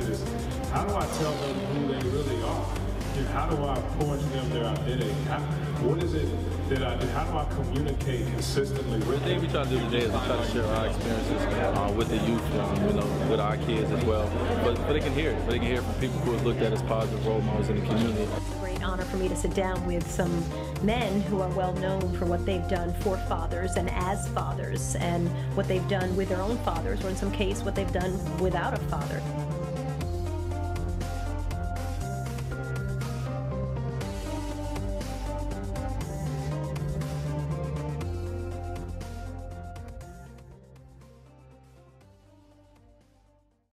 How do I tell them who they really are? And how do I forge them their identity? How, what is it that I do? How do I communicate consistently The thing we try to do today is we try to share our experiences uh, with the youth, um, you know, with our kids as well. But, but they can hear it. But they can hear it from people who have looked at as positive role models in the community. It's a great honor for me to sit down with some men who are well known for what they've done for fathers and as fathers and what they've done with their own fathers or in some case what they've done without a father